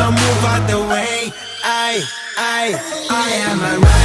So move out the way. I, I, I am a